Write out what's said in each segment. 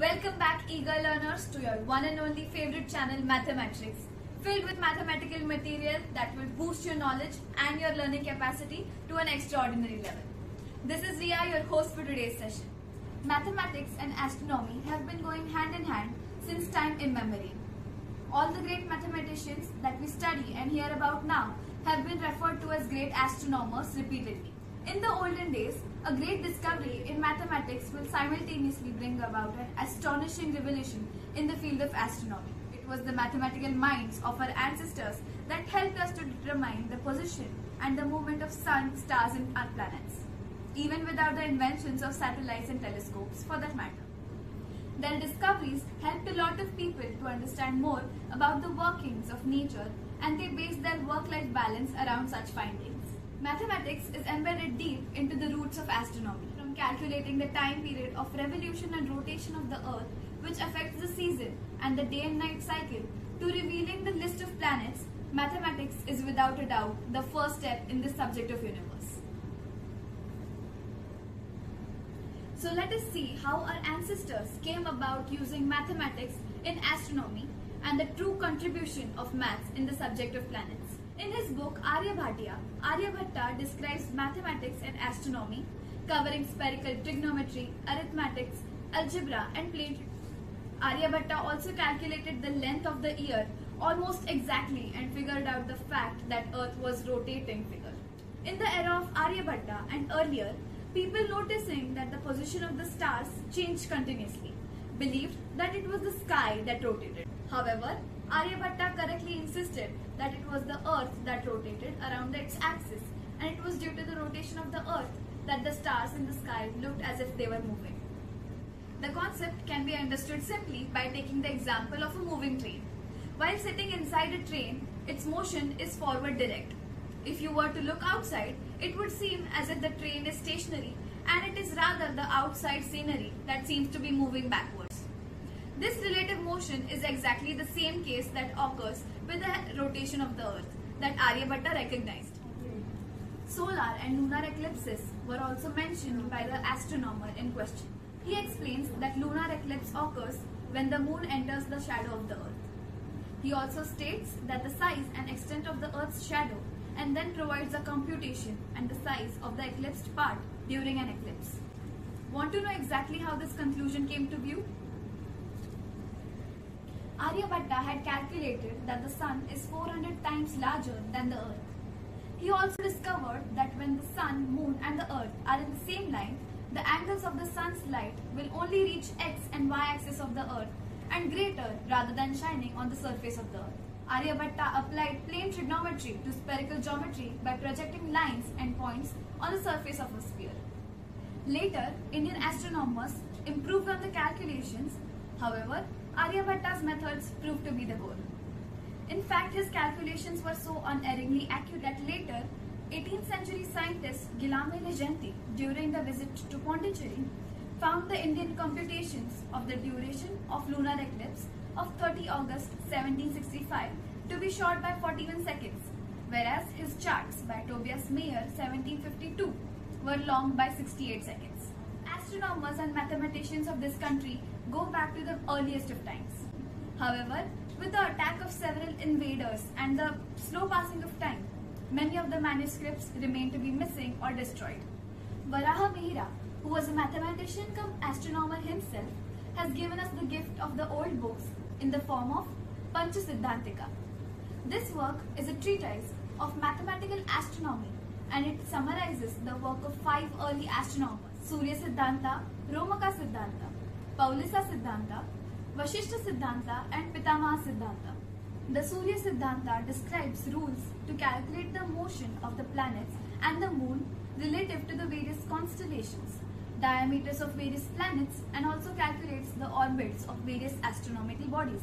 Welcome back, eager learners, to your one and only favorite channel, Mathematrix filled with mathematical material that will boost your knowledge and your learning capacity to an extraordinary level. This is Riya, your host for today's session. Mathematics and astronomy have been going hand in hand since time immemorial. All the great mathematicians that we study and hear about now have been referred to as great astronomers repeatedly. In the olden days, a great discovery in mathematics will simultaneously bring about an astonishing revolution in the field of astronomy. It was the mathematical minds of our ancestors that helped us to determine the position and the movement of sun, stars and planets, even without the inventions of satellites and telescopes for that matter. Their discoveries helped a lot of people to understand more about the workings of nature and they based their work-life balance around such findings. Mathematics is embedded deep into the roots of astronomy, calculating the time period of revolution and rotation of the Earth, which affects the season and the day and night cycle, to revealing the list of planets. Mathematics is without a doubt the first step in the subject of universe. So let us see how our ancestors came about using mathematics in astronomy and the true contribution of maths in the subject of planets. In his book Aryabhatiya, Aryabhatta describes mathematics and astronomy covering spherical trigonometry, arithmetics, algebra and plane. Aryabhatta also calculated the length of the year almost exactly and figured out the fact that earth was rotating figure. In the era of Aryabhatta and earlier, people noticing that the position of the stars changed continuously believed that it was the sky that rotated. However, Aryabhatta correctly insisted that it was the earth that rotated around its axis and it was due to the rotation of the earth that the stars in the sky looked as if they were moving. The concept can be understood simply by taking the example of a moving train. While sitting inside a train, its motion is forward direct. If you were to look outside, it would seem as if the train is stationary and it is rather the outside scenery that seems to be moving backwards. This relative motion is exactly the same case that occurs with the rotation of the earth that Aryabhatta recognized. Solar and lunar eclipses were also mentioned by the astronomer in question. He explains that lunar eclipse occurs when the moon enters the shadow of the earth. He also states that the size and extent of the earth's shadow and then provides a computation and the size of the eclipsed part during an eclipse. Want to know exactly how this conclusion came to view? Aryabhatta had calculated that the sun is 400 times larger than the earth. He also discovered that when the sun, moon and the earth are in the same line, the angles of the sun's light will only reach x and y axis of the earth and greater rather than shining on the surface of the earth. Aryabhatta applied plane trigonometry to spherical geometry by projecting lines and points on the surface of a sphere. Later, Indian astronomers improved on the calculations. However, Aryabhatta's methods proved to be the goal. In fact, his calculations were so unerringly accurate that later, 18th century scientist Guillaume Le Gentil, during the visit to Pondicherry, found the Indian computations of the duration of lunar eclipse of 30 August 1765 to be short by 41 seconds, whereas his charts by Tobias Mayer 1752 were long by 68 seconds. Astronomers and mathematicians of this country go back to the earliest of times. However, with the attack of several invaders and the slow passing of time, many of the manuscripts remain to be missing or destroyed. Varaha Mihira, who was a mathematician come astronomer himself, has given us the gift of the old books in the form of Panchasiddhantika. This work is a treatise of mathematical astronomy and it summarizes the work of five early astronomers Surya Siddhanta, Romaka Siddhanta, Paulissa Siddhanta, Vashishta Siddhanta and Pitamaha Siddhanta. The Surya Siddhanta describes rules to calculate the motion of the planets and the moon relative to the various constellations, diameters of various planets and also calculates the orbits of various astronomical bodies.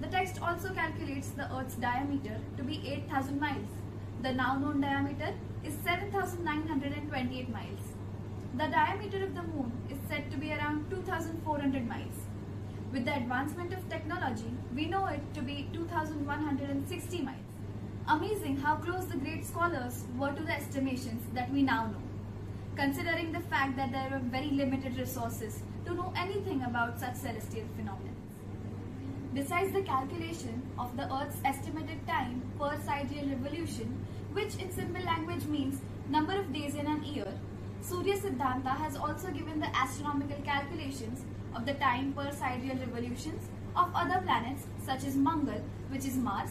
The text also calculates the Earth's diameter to be 8000 miles. The now known diameter is 7928 miles. The diameter of the moon is said to be around 2400 miles. With the advancement of technology, we know it to be 2160 miles. Amazing how close the great scholars were to the estimations that we now know. Considering the fact that there were very limited resources to know anything about such celestial phenomena. Besides the calculation of the Earth's estimated time per sidereal revolution, which in simple language means number of days in an year, Surya Siddhanta has also given the astronomical calculations of the time per sidereal revolutions of other planets such as Mangal, which is Mars,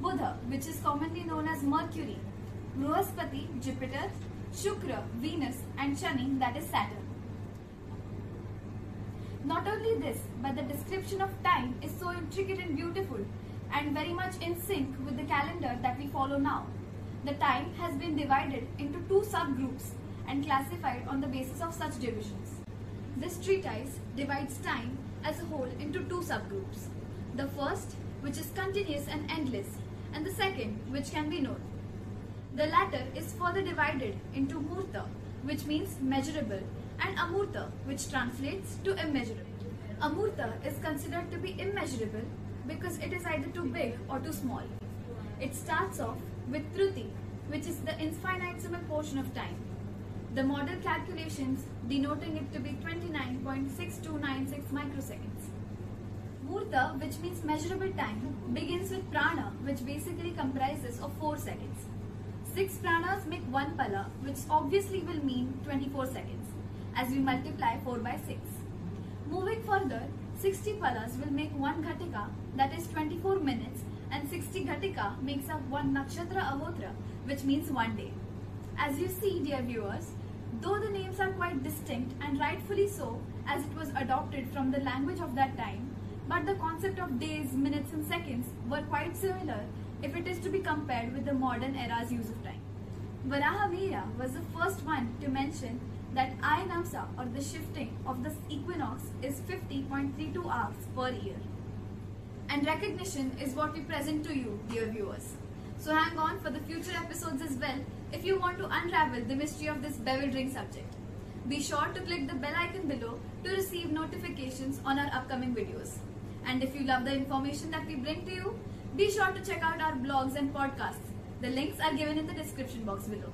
Buddha, which is commonly known as Mercury, Brihaspati, Jupiter, Shukra, Venus, and Shani, that is Saturn. Not only this, but the description of time is so intricate and beautiful and very much in sync with the calendar that we follow now. The time has been divided into two subgroups and classified on the basis of such divisions. This treatise divides time as a whole into two subgroups. The first, which is continuous and endless, and the second, which can be known. The latter is further divided into Murta, which means measurable, and Amurta, which translates to immeasurable. Amurta is considered to be immeasurable because it is either too big or too small. It starts off with Truti, which is the infinitesimal portion of time. The model calculations denoting it to be 29.6296 microseconds. Murta, which means measurable time, begins with prana, which basically comprises of 4 seconds. 6 pranas make 1 pala, which obviously will mean 24 seconds, as we multiply 4 by 6. Moving further, 60 palas will make 1 ghatika, that is 24 minutes, and 60 ghatika makes up 1 nakshatra ahoratra, which means 1 day. As you see, dear viewers, Though the names are quite distinct and rightfully so as it was adopted from the language of that time, but the concept of days, minutes and seconds were quite similar if it is to be compared with the modern era's use of time. Varahamihira was the first one to mention that Ayanamsa or the shifting of the equinox is 50.32 hours per year. And recognition is what we present to you, dear viewers. So hang on for the future episodes as well if you want to unravel the mystery of this bewildering subject. Be sure to click the bell icon below to receive notifications on our upcoming videos. And if you love the information that we bring to you, be sure to check out our blogs and podcasts. The links are given in the description box below.